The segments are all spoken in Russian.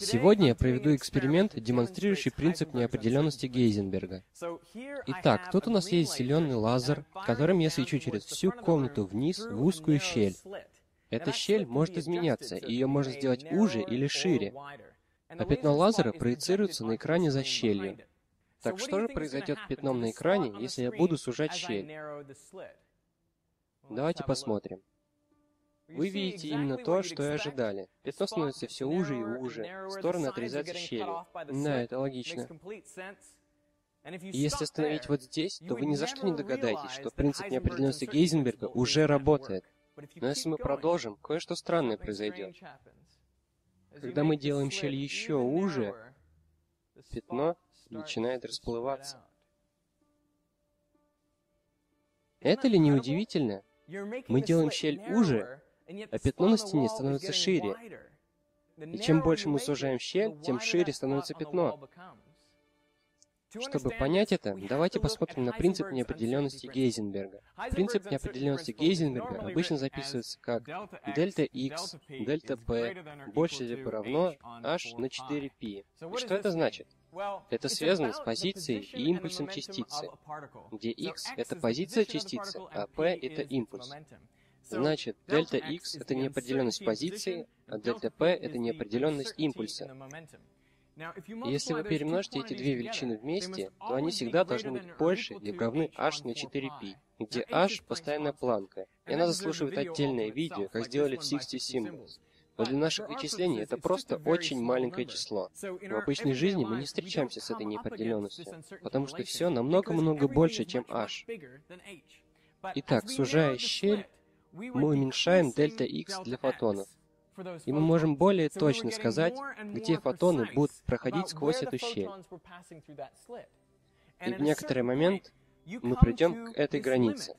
Сегодня я проведу эксперимент, демонстрирующий принцип неопределенности Гейзенберга. Итак, тут у нас есть зеленый лазер, которым я свечу через всю комнату вниз в узкую щель. Эта щель может изменяться, и ее можно сделать уже или шире. А пятно лазера проецируется на экране за щелью. Так что же произойдет пятном на экране, если я буду сужать щель? Давайте посмотрим. Вы видите именно то, что и ожидали. Пятно становится все уже и уже, стороны отрезаются щели. Да, это логично. И если остановить вот здесь, то вы ни за что не догадаетесь, что принцип неопределенности Гейзенберга уже работает. Но если мы продолжим, кое-что странное произойдет. Когда мы делаем щель еще уже, пятно начинает расплываться. Это ли не удивительно? Мы делаем щель уже, а пятно на стене становится шире. И чем больше мы сужаем щель, тем шире становится пятно. Чтобы понять это, давайте посмотрим на принцип неопределенности Гейзенберга. Принцип неопределенности Гейзенберга обычно записывается как дельта x, дельта p больше либо равно h на 4p. И что это значит? Это связано с позицией и импульсом частицы, где x — это позиция частицы, а p — это импульс. Значит, дельта x — это неопределенность позиции, а дельта p — это неопределенность импульса. Если вы перемножите эти две величины вместе, то они всегда должны быть больше или равны h на 4p, где h — постоянная планка, и она заслуживает отдельное видео, как сделали в 60 Symbols. Но для наших вычислений это просто очень маленькое число. В обычной жизни мы не встречаемся с этой неопределенностью, потому что все намного-много больше, чем h. Итак, сужая щель, мы уменьшаем дельта x для фотонов. И мы можем более точно сказать, где фотоны будут проходить сквозь эту щель. И в некоторый момент мы придем к этой границе.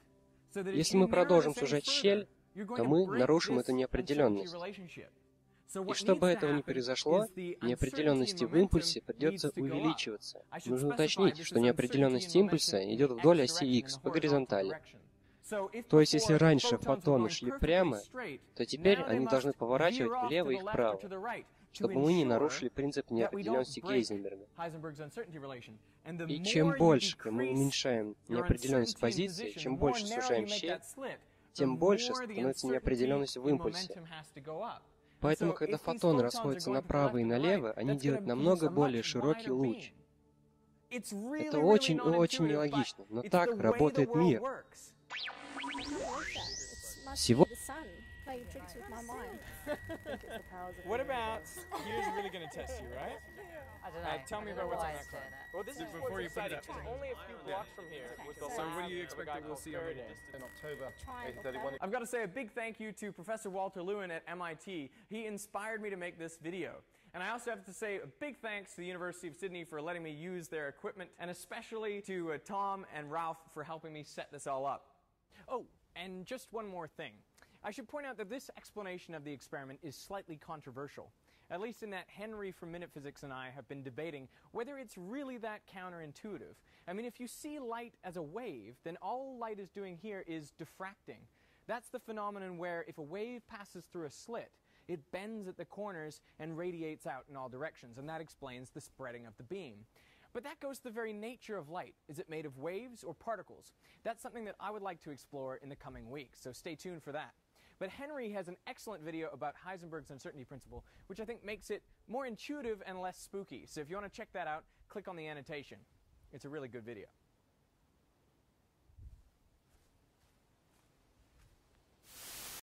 Если мы продолжим сужать щель, то мы нарушим эту неопределенность. И чтобы этого не произошло, неопределенности в импульсе придется увеличиваться. Нужно уточнить, что неопределенность импульса идет вдоль оси x по горизонтали. То есть, если раньше фотоны шли прямо, то теперь они должны поворачивать влево и вправо, чтобы мы не нарушили принцип неопределенности Гейзенберга. И чем больше мы уменьшаем неопределенность позиции, чем больше сужаем щель, тем больше становится неопределенность в импульсе. Поэтому, когда фотоны расходятся направо и налево, они делают намного более широкий луч. Это очень и очень нелогично, но так работает мир. Сегодня... what about, here's really going to test you, right? I don't know. Uh, tell me about what's on that card. Well, this is before you put it up. only a few blocks from here. So what do you expect that we'll see on the distance? in October 1831. I've got to say a big thank you to Professor Walter Lewin at MIT. He inspired me to make this video. And I also have to say a big thanks to the University of Sydney for letting me use their equipment, and especially to uh, Tom and Ralph for helping me set this all up. Oh, and just one more thing. I should point out that this explanation of the experiment is slightly controversial. At least in that Henry from Minute Physics and I have been debating whether it's really that counterintuitive. I mean, if you see light as a wave, then all light is doing here is diffracting. That's the phenomenon where if a wave passes through a slit, it bends at the corners and radiates out in all directions, and that explains the spreading of the beam. But that goes to the very nature of light. Is it made of waves or particles? That's something that I would like to explore in the coming weeks, so stay tuned for that. But Henry has an excellent video about Heisenberg's uncertainty principle, which I think makes it more intuitive and less spooky. So if you want to check that out, click on the annotation. It's a really good video.